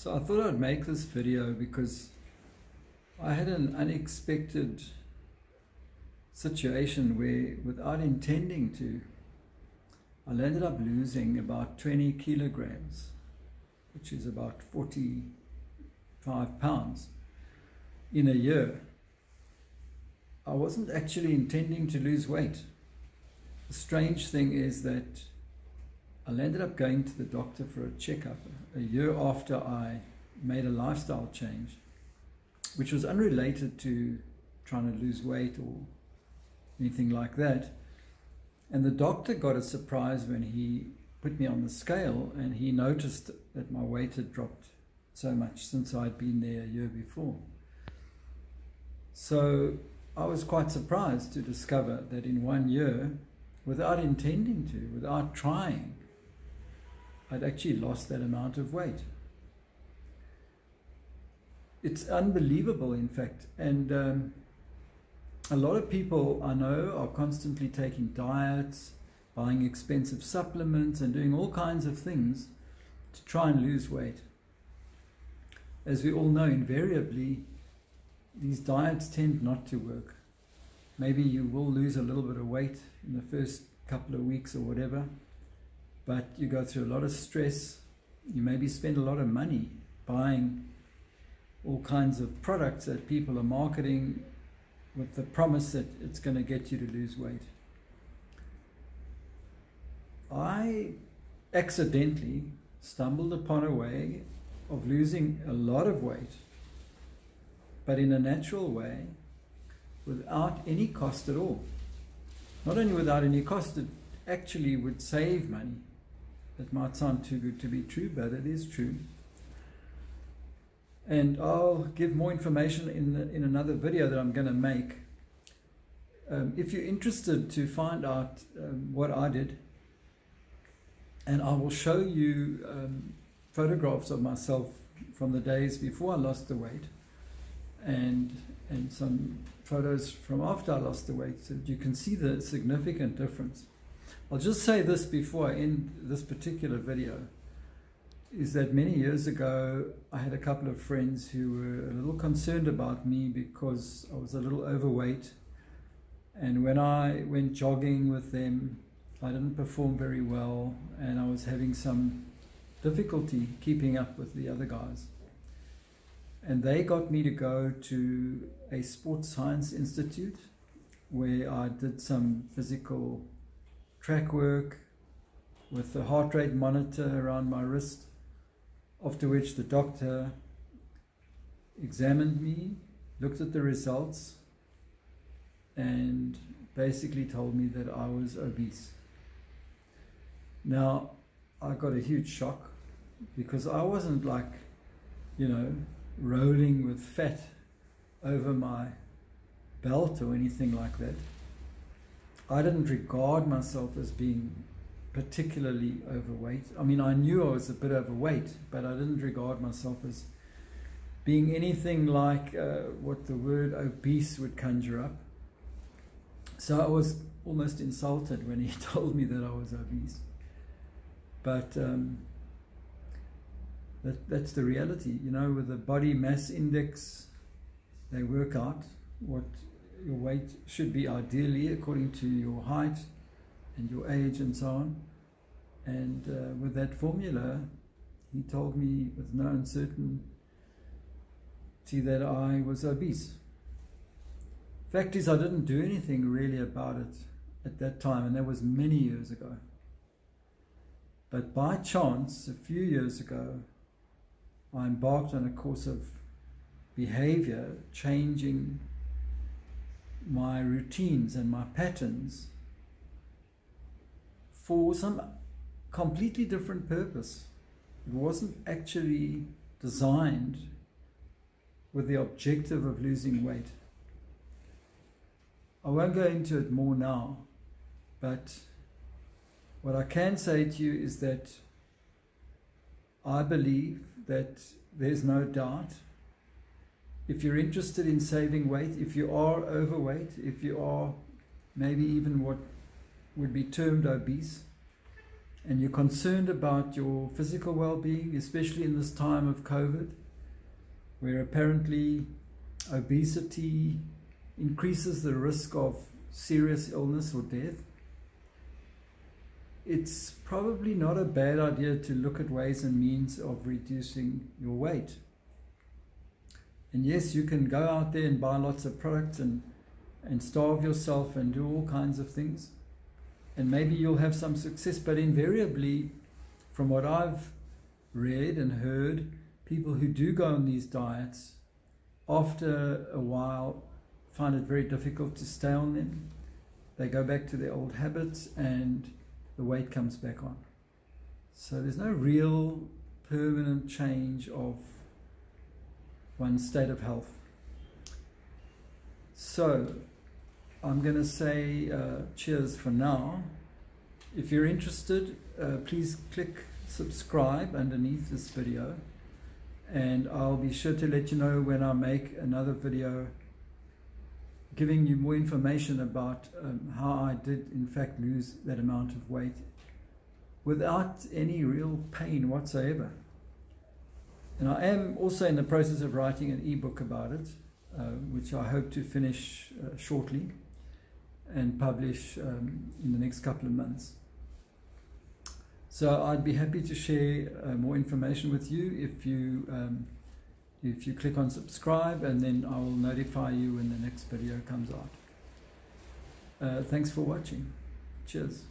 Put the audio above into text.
So I thought I'd make this video because I had an unexpected situation where without intending to, I ended up losing about 20 kilograms, which is about 45 pounds in a year. I wasn't actually intending to lose weight. The strange thing is that I ended up going to the doctor for a checkup a year after I made a lifestyle change, which was unrelated to trying to lose weight or anything like that. And the doctor got a surprise when he put me on the scale and he noticed that my weight had dropped so much since I'd been there a year before. So I was quite surprised to discover that in one year, without intending to, without trying, I'd actually lost that amount of weight. It's unbelievable, in fact. And um, a lot of people I know are constantly taking diets, buying expensive supplements, and doing all kinds of things to try and lose weight. As we all know, invariably, these diets tend not to work. Maybe you will lose a little bit of weight in the first couple of weeks or whatever, but you go through a lot of stress. You maybe spend a lot of money buying all kinds of products that people are marketing with the promise that it's going to get you to lose weight. I accidentally stumbled upon a way of losing a lot of weight, but in a natural way, without any cost at all. Not only without any cost, it actually would save money. It might sound too good to be true, but it is true. And I'll give more information in, the, in another video that I'm going to make. Um, if you're interested to find out um, what I did, and I will show you um, photographs of myself from the days before I lost the weight and, and some photos from after I lost the weight so that you can see the significant difference. I'll just say this before I end this particular video, is that many years ago I had a couple of friends who were a little concerned about me because I was a little overweight and when I went jogging with them I didn't perform very well and I was having some difficulty keeping up with the other guys. And they got me to go to a sports science institute where I did some physical track work with a heart rate monitor around my wrist, after which the doctor examined me, looked at the results, and basically told me that I was obese. Now, I got a huge shock because I wasn't like, you know, rolling with fat over my belt or anything like that. I didn't regard myself as being particularly overweight. I mean, I knew I was a bit overweight, but I didn't regard myself as being anything like uh, what the word obese would conjure up. So I was almost insulted when he told me that I was obese. But um, that, that's the reality. You know, with the body mass index, they work out what your weight should be ideally according to your height and your age and so on. And uh, with that formula, he told me with no uncertainty that I was obese. Fact is, I didn't do anything really about it at that time, and that was many years ago. But by chance, a few years ago, I embarked on a course of behavior, changing my routines and my patterns for some completely different purpose. It wasn't actually designed with the objective of losing weight. I won't go into it more now, but what I can say to you is that I believe that there's no doubt. If you're interested in saving weight, if you are overweight, if you are maybe even what would be termed obese, and you're concerned about your physical well-being, especially in this time of COVID, where apparently obesity increases the risk of serious illness or death, it's probably not a bad idea to look at ways and means of reducing your weight. And yes, you can go out there and buy lots of products and, and starve yourself and do all kinds of things. And maybe you'll have some success, but invariably, from what I've read and heard, people who do go on these diets, after a while, find it very difficult to stay on them. They go back to their old habits and the weight comes back on. So there's no real permanent change of one's state of health. So I'm going to say uh, cheers for now. If you're interested, uh, please click subscribe underneath this video and I'll be sure to let you know when I make another video giving you more information about um, how I did in fact lose that amount of weight without any real pain whatsoever. And I am also in the process of writing an ebook about it, uh, which I hope to finish uh, shortly and publish um, in the next couple of months. So I'd be happy to share uh, more information with you if you um, if you click on subscribe and then I will notify you when the next video comes out. Uh, thanks for watching. Cheers.